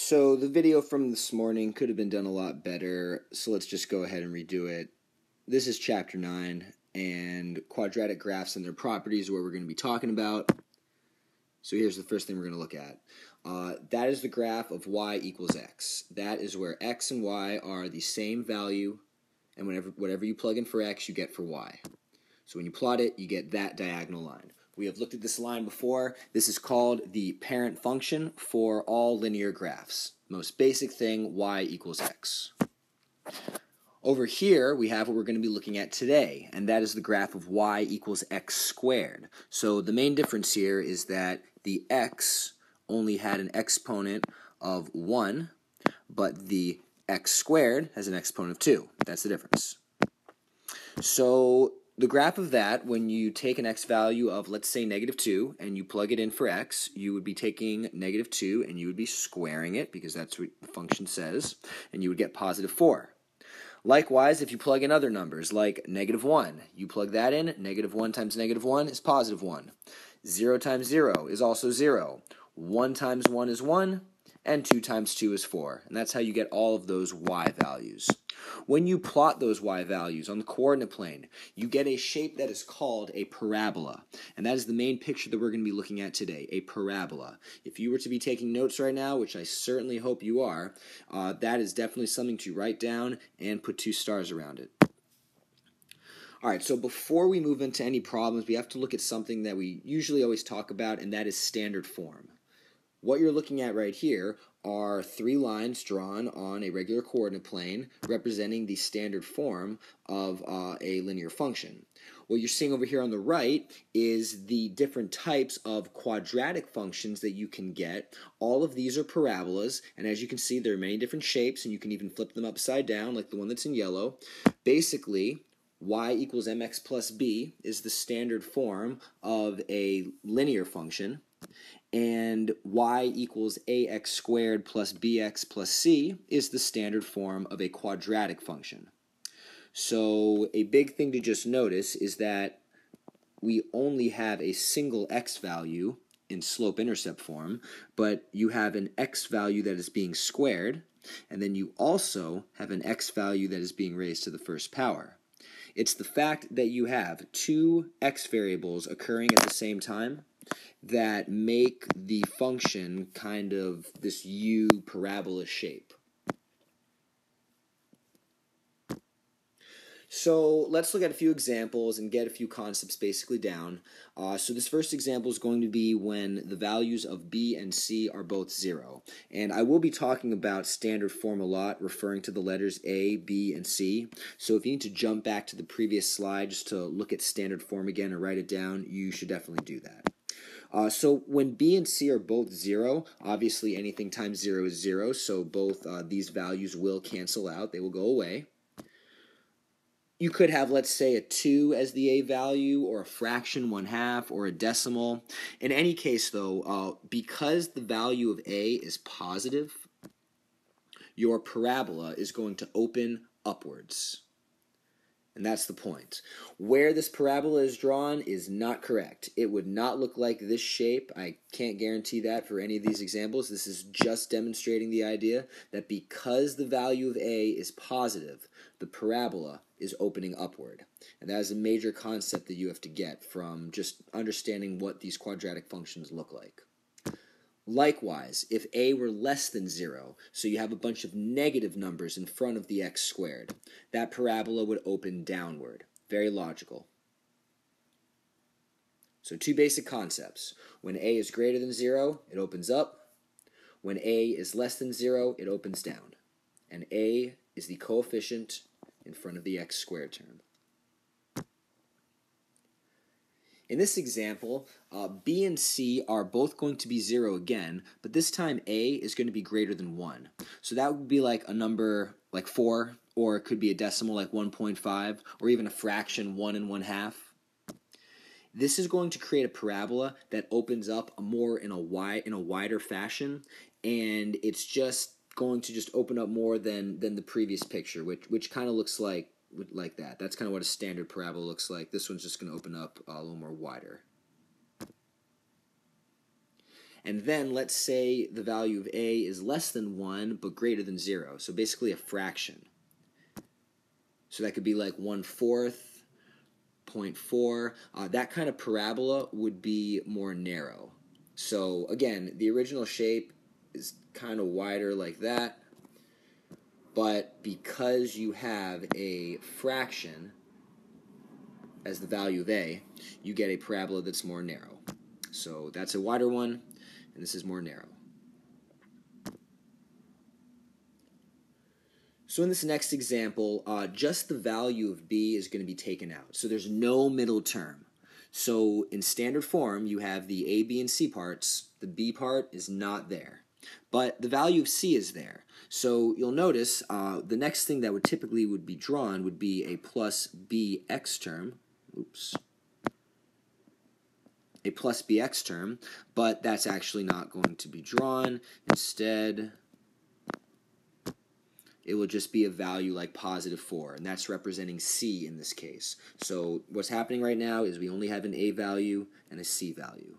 So the video from this morning could have been done a lot better, so let's just go ahead and redo it. This is chapter 9, and quadratic graphs and their properties what we're going to be talking about. So here's the first thing we're going to look at. Uh, that is the graph of y equals x. That is where x and y are the same value, and whenever whatever you plug in for x, you get for y. So when you plot it, you get that diagonal line. We have looked at this line before. This is called the parent function for all linear graphs. Most basic thing, y equals x. Over here, we have what we're going to be looking at today, and that is the graph of y equals x squared. So the main difference here is that the x only had an exponent of 1, but the x squared has an exponent of 2. That's the difference. So the graph of that, when you take an x value of, let's say, negative 2, and you plug it in for x, you would be taking negative 2 and you would be squaring it, because that's what the function says, and you would get positive 4. Likewise, if you plug in other numbers, like negative 1, you plug that in, negative 1 times negative 1 is positive 1. 0 times 0 is also 0. 1 times 1 is 1, and 2 times 2 is 4. And that's how you get all of those y values. When you plot those y values on the coordinate plane, you get a shape that is called a parabola. And that is the main picture that we're going to be looking at today, a parabola. If you were to be taking notes right now, which I certainly hope you are, uh, that is definitely something to write down and put two stars around it. All right, so before we move into any problems, we have to look at something that we usually always talk about, and that is standard form. What you're looking at right here are three lines drawn on a regular coordinate plane representing the standard form of uh, a linear function. What you're seeing over here on the right is the different types of quadratic functions that you can get. All of these are parabolas, and as you can see, there are many different shapes, and you can even flip them upside down, like the one that's in yellow. Basically, y equals mx plus b is the standard form of a linear function and y equals ax squared plus bx plus c is the standard form of a quadratic function. So a big thing to just notice is that we only have a single x value in slope-intercept form, but you have an x value that is being squared, and then you also have an x value that is being raised to the first power. It's the fact that you have two x variables occurring at the same time that make the function kind of this U parabola shape. So let's look at a few examples and get a few concepts basically down. Uh, so this first example is going to be when the values of b and c are both 0. And I will be talking about standard form a lot, referring to the letters a, b, and c. So if you need to jump back to the previous slide just to look at standard form again or write it down, you should definitely do that. Uh, so when B and C are both 0, obviously anything times 0 is 0, so both uh, these values will cancel out. They will go away. You could have, let's say, a 2 as the A value, or a fraction, 1 half, or a decimal. In any case, though, uh, because the value of A is positive, your parabola is going to open upwards. And that's the point. Where this parabola is drawn is not correct. It would not look like this shape. I can't guarantee that for any of these examples. This is just demonstrating the idea that because the value of a is positive, the parabola is opening upward. And that is a major concept that you have to get from just understanding what these quadratic functions look like. Likewise, if a were less than 0, so you have a bunch of negative numbers in front of the x squared, that parabola would open downward. Very logical. So two basic concepts. When a is greater than 0, it opens up. When a is less than 0, it opens down. And a is the coefficient in front of the x squared term. In this example, uh, B and C are both going to be 0 again, but this time A is going to be greater than 1. So that would be like a number like 4, or it could be a decimal like 1.5, or even a fraction 1 and 1 half. This is going to create a parabola that opens up more in a wide in a wider fashion, and it's just going to just open up more than than the previous picture, which which kind of looks like like that. That's kind of what a standard parabola looks like. This one's just going to open up a little more wider. And then let's say the value of a is less than 1 but greater than 0. So basically a fraction. So that could be like 1 fourth, 0.4. Uh, that kind of parabola would be more narrow. So again, the original shape is kind of wider like that. But because you have a fraction as the value of a, you get a parabola that's more narrow. So that's a wider one, and this is more narrow. So in this next example, uh, just the value of b is going to be taken out. So there's no middle term. So in standard form, you have the a, b, and c parts. The b part is not there. But the value of c is there. So you'll notice uh, the next thing that would typically would be drawn would be a plus bx term. Oops. A plus bx term, but that's actually not going to be drawn. Instead, it will just be a value like positive 4, and that's representing c in this case. So what's happening right now is we only have an a value and a c value.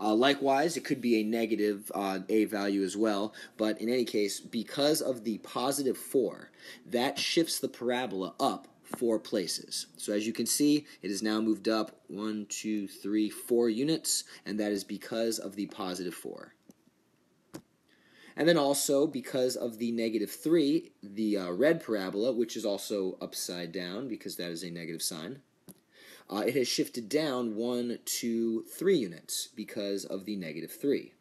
Uh, likewise, it could be a negative uh, a value as well, but in any case, because of the positive 4, that shifts the parabola up four places. So as you can see, it has now moved up one, two, three, four units, and that is because of the positive 4. And then also, because of the negative 3, the uh, red parabola, which is also upside down because that is a negative sign, uh, it has shifted down 1, 2, 3 units because of the negative 3.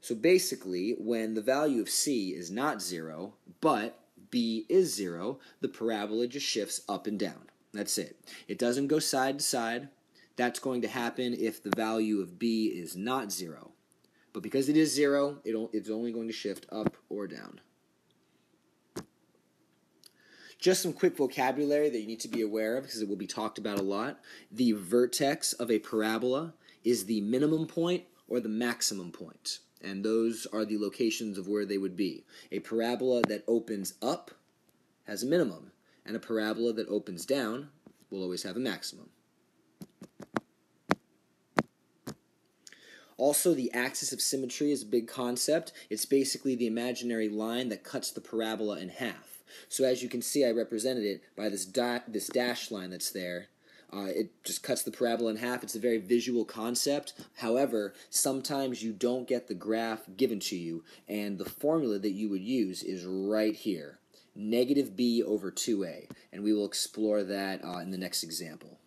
So basically, when the value of c is not 0, but b is 0, the parabola just shifts up and down. That's it. It doesn't go side to side. That's going to happen if the value of b is not 0. But because it is 0, it's only going to shift up or down. Just some quick vocabulary that you need to be aware of because it will be talked about a lot. The vertex of a parabola is the minimum point or the maximum point, and those are the locations of where they would be. A parabola that opens up has a minimum, and a parabola that opens down will always have a maximum. Also, the axis of symmetry is a big concept. It's basically the imaginary line that cuts the parabola in half. So as you can see, I represented it by this dot, this dash line that's there. Uh, it just cuts the parabola in half. It's a very visual concept. However, sometimes you don't get the graph given to you, and the formula that you would use is right here. Negative b over 2a, and we will explore that uh, in the next example.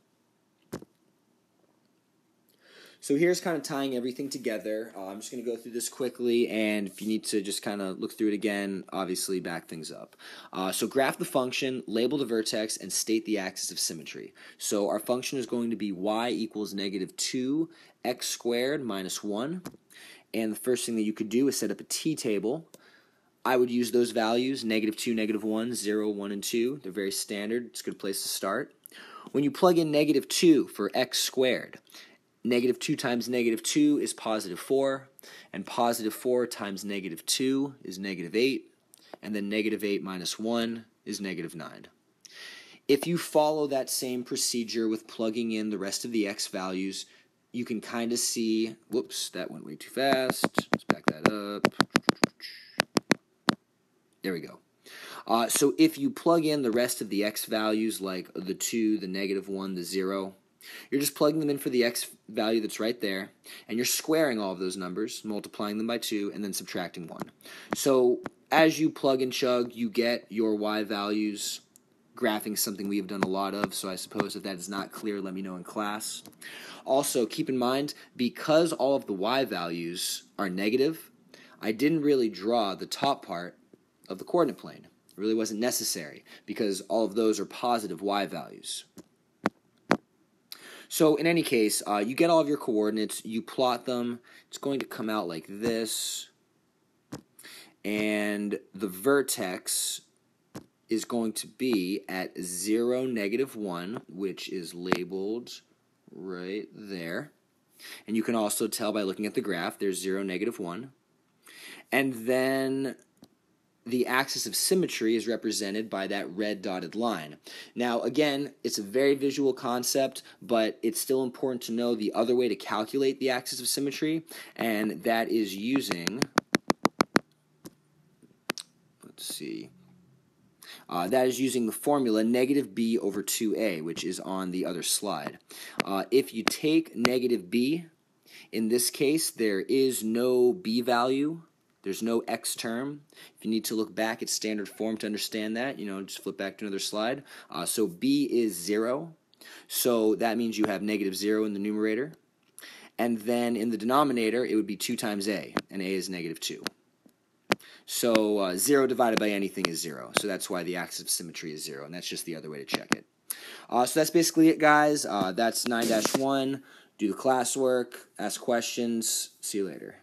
So here's kind of tying everything together. Uh, I'm just going to go through this quickly, and if you need to just kind of look through it again, obviously back things up. Uh, so graph the function, label the vertex, and state the axis of symmetry. So our function is going to be y equals negative 2 x squared minus 1. And the first thing that you could do is set up a t-table. I would use those values, negative 2, negative 1, 0, 1, and 2. They're very standard. It's a good place to start. When you plug in negative 2 for x squared, Negative 2 times negative 2 is positive 4, and positive 4 times negative 2 is negative 8, and then negative 8 minus 1 is negative 9. If you follow that same procedure with plugging in the rest of the x values, you can kind of see, whoops, that went way too fast. Let's back that up. There we go. Uh, so if you plug in the rest of the x values, like the 2, the negative 1, the 0, you're just plugging them in for the x value that's right there, and you're squaring all of those numbers, multiplying them by 2, and then subtracting 1. So as you plug and chug, you get your y values. Graphing something we have done a lot of, so I suppose if that is not clear, let me know in class. Also, keep in mind, because all of the y values are negative, I didn't really draw the top part of the coordinate plane. It really wasn't necessary because all of those are positive y values. So in any case, uh, you get all of your coordinates, you plot them. It's going to come out like this. And the vertex is going to be at 0, negative 1, which is labeled right there. And you can also tell by looking at the graph, there's 0, negative 1. And then the axis of symmetry is represented by that red dotted line. Now, again, it's a very visual concept, but it's still important to know the other way to calculate the axis of symmetry, and that is using, let's see, uh, that is using the formula negative b over 2a, which is on the other slide. Uh, if you take negative b, in this case, there is no b value there's no x term. If you need to look back at standard form to understand that, you know, just flip back to another slide. Uh, so b is 0. So that means you have negative 0 in the numerator. And then in the denominator, it would be 2 times a, and a is negative 2. So uh, 0 divided by anything is 0. So that's why the axis of symmetry is 0, and that's just the other way to check it. Uh, so that's basically it, guys. Uh, that's 9-1. Do the classwork, ask questions. See you later.